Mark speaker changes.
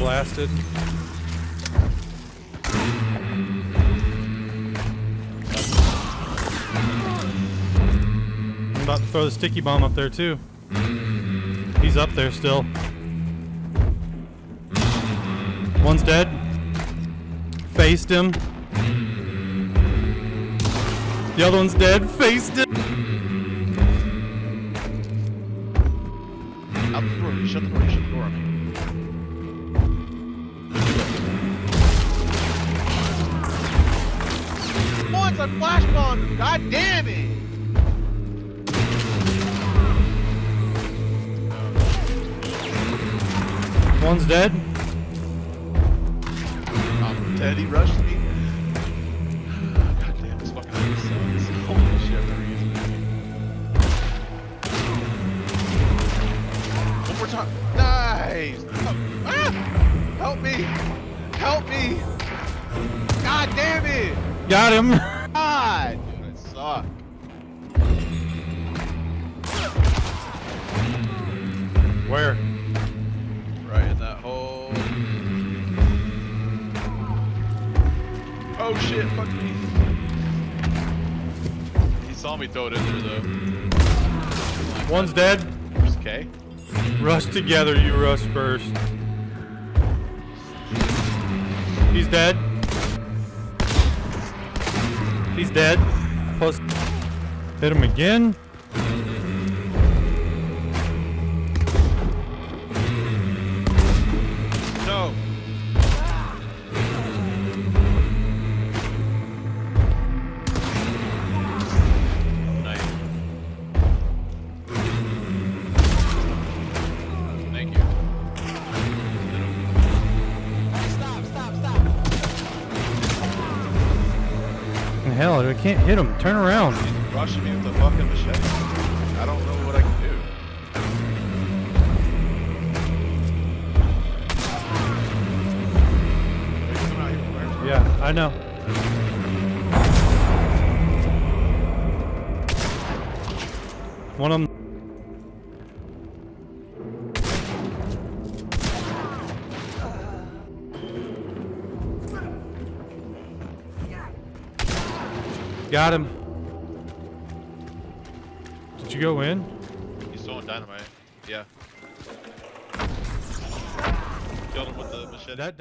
Speaker 1: blasted. I'm about to throw the sticky bomb up there too. He's up there still. One's dead. Faced him. The other one's dead. Faced him.
Speaker 2: The door. Shut the door A flashbang. God damn it.
Speaker 1: One's dead.
Speaker 2: Um, Teddy rushed me. God damn, this fucking thing sucks. Holy shit, they're using it. One more time. Nice. Oh, ah! Help me. Help me. God damn it.
Speaker 1: Got him.
Speaker 2: Oh shit, fuck me. He saw me throw it in there though.
Speaker 1: One's dead.
Speaker 2: Where's K?
Speaker 1: Rush together, you rush first. He's dead. He's dead. Plus, hit him again. Hell, I can't hit him. Turn around.
Speaker 2: He's rushing me with the fucking machete. I don't know what I can do. Come out here, where-
Speaker 1: Yeah, I know. One of them. Got him. Did you go in?
Speaker 2: He's throwing dynamite. Yeah. Killed him with the machete.
Speaker 1: That